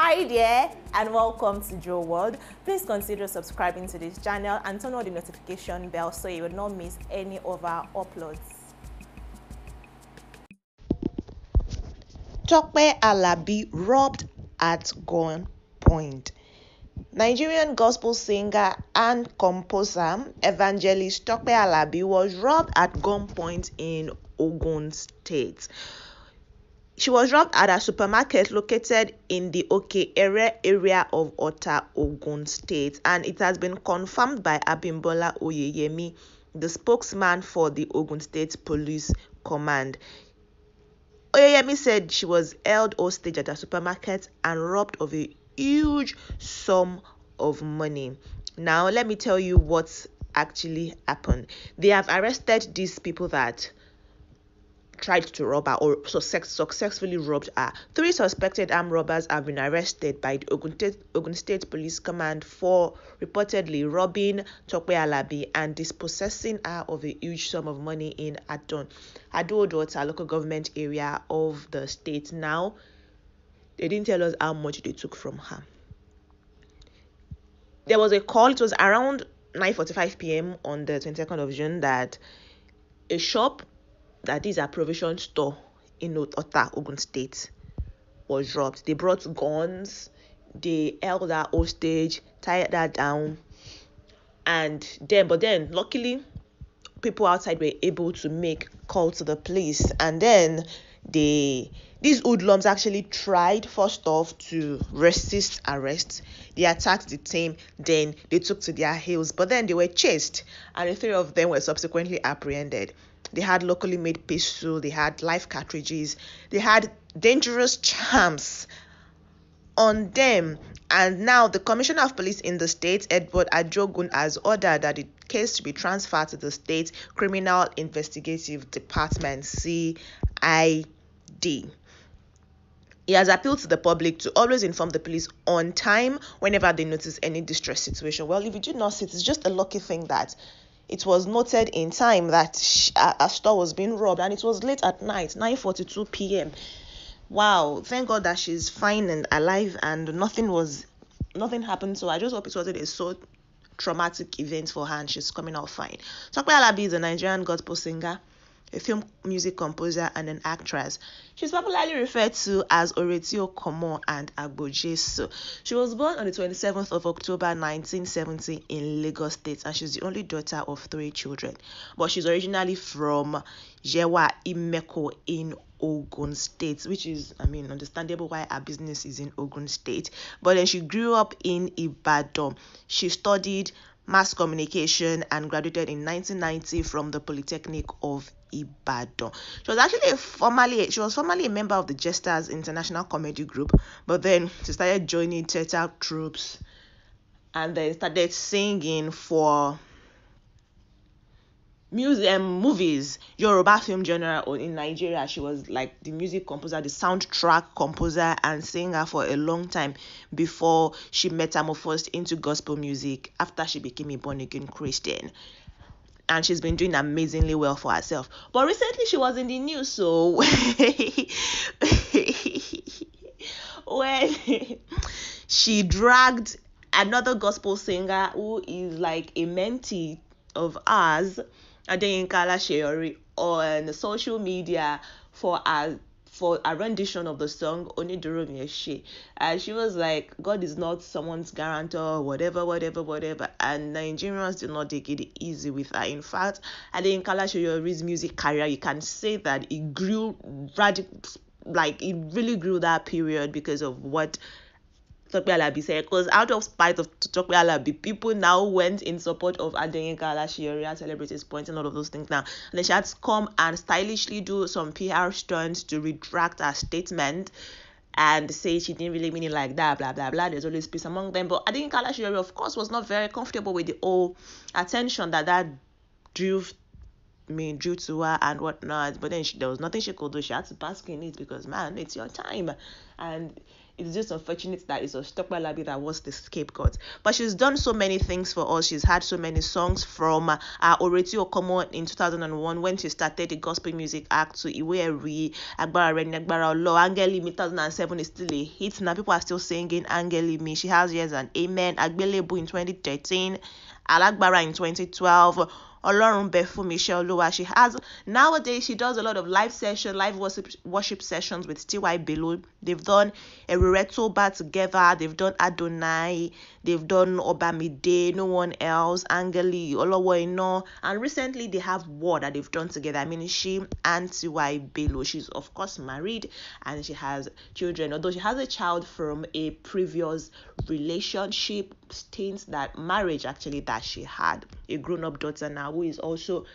Hi there and welcome to Joe World. Please consider subscribing to this channel and turn on the notification bell so you will not miss any of our uploads. Tope Alabi robbed at gunpoint. Nigerian gospel singer and composer evangelist Tope Alabi was robbed at gunpoint in Ogun State. She was robbed at a supermarket located in the Oke-Ere area of Ota, Ogun State, and it has been confirmed by Abimbola Oyeyemi, the spokesman for the Ogun State Police Command. Oyeyemi said she was held hostage at a supermarket and robbed of a huge sum of money. Now, let me tell you what actually happened. They have arrested these people that tried to rob her or success, successfully robbed her. Three suspected armed robbers have been arrested by the Ogun State, Ogun State Police Command for reportedly robbing Tope Alabi and dispossessing her of a huge sum of money in Adon, Ado-Odota local government area of the state. Now, they didn't tell us how much they took from her. There was a call, it was around 9.45 p.m. on the 22nd of June that a shop that is a provision store in Ota, Ogun State, was robbed. They brought guns, they held her hostage, tied her down, and then, but then, luckily, people outside were able to make call to the police, and then they these hoodlums actually tried first off to resist arrest. They attacked the team, then they took to their heels, but then they were chased, and the three of them were subsequently apprehended. They had locally made pistol, they had life cartridges, they had dangerous charms on them. And now the Commissioner of Police in the state, Edward Ajogun, has ordered that the case to be transferred to the State Criminal Investigative Department, CID. He has appealed to the public to always inform the police on time whenever they notice any distress situation. Well, if you do not see it, it's just a lucky thing that it was noted in time that a store was being robbed and it was late at night 9:42 p.m. Wow, thank God that she's fine and alive and nothing was nothing happened so I just hope it wasn't a so traumatic event for her and she's coming out fine. Tope Alabi is a Nigerian gospel singer a film music composer and an actress. She's popularly referred to as Oretio Komo and Agbojeso. She was born on the 27th of October 1970 in Lagos State and she's the only daughter of three children. But she's originally from Jewa Imeko in Ogun State, which is, I mean, understandable why her business is in Ogun State. But then she grew up in Ibadan. She studied mass communication and graduated in 1990 from the Polytechnic of Ibadan. She was actually a formerly she was formerly a member of the Jesters International Comedy Group, but then she started joining theater troops and then started singing for music um, movies yoruba film genre in nigeria she was like the music composer the soundtrack composer and singer for a long time before she metamorphosed into gospel music after she became a born again christian. And she's been doing amazingly well for herself. But recently she was in the news so when she dragged another gospel singer who is like a mentee of ours Adeyinka Alaseyori on social media for a for a rendition of the song Oniduro Mieshe. And uh, she was like, God is not someone's guarantor, whatever, whatever, whatever. And Nigerians do not take it easy with her. In fact, Adeyinka Alaseyori's music career, you can say that it grew radical, like it really grew that period because of what Tope Alabi said, because out of spite of Tope Alabi, people now went in support of Adeyinka Alaseyori, celebrities pointing all of those things now. And then she had to come and stylishly do some PR stunts to retract her statement and say she didn't really mean it like that, blah blah blah. There's always peace among them. But Adeyinka Alaseyori, of course, was not very comfortable with the whole attention that that drew mean, due to her and whatnot. But then she, there was nothing she could do. She had to bask in it because, man, it's your time. And it's just unfortunate that it's Tope Alabi that was the scapegoat. But she's done so many things for us. She's had so many songs from uh, Oreti Okomo in 2001 when she started the Gospel Music Act to Iwe Eri, Agbara Reni, Agbara Olo, Angeli Me 2007 is still a hit. Now people are still singing Angeli Me. She has Yes and Amen. Agbelebu in 2013, Alagbara in 2012. Fún Michelle Lua. She has nowadays she does a lot of live session, live worship worship sessions with TY Bello. They've done a Eruretoba together. They've done Adonai. They've done Obamide. No one else. Angeli Olowoino. And recently they have War that they've done together. I mean she and TY Bello. She's of course married and she has children. Although she has a child from a previous relationship, states that marriage actually that she had a grown-up daughter now who is also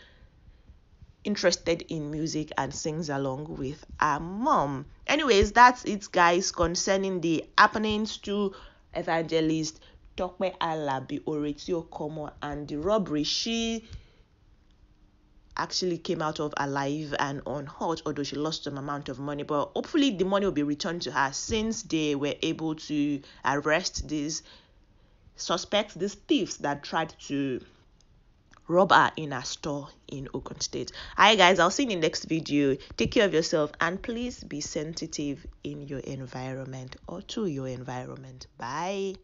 interested in music and sings along with her mom. Anyways, that's it, guys, concerning the happenings to evangelist Tope Alabi Oretio Komo and the robbery. She actually came out of alive and unhurt, although she lost some amount of money. But hopefully, the money will be returned to her since they were able to arrest these suspects, these thieves that tried to robber in a store in Ogun State. Hi guys, I'll see you in the next video. Take care of yourself and please be sensitive in your environment or to your environment. Bye.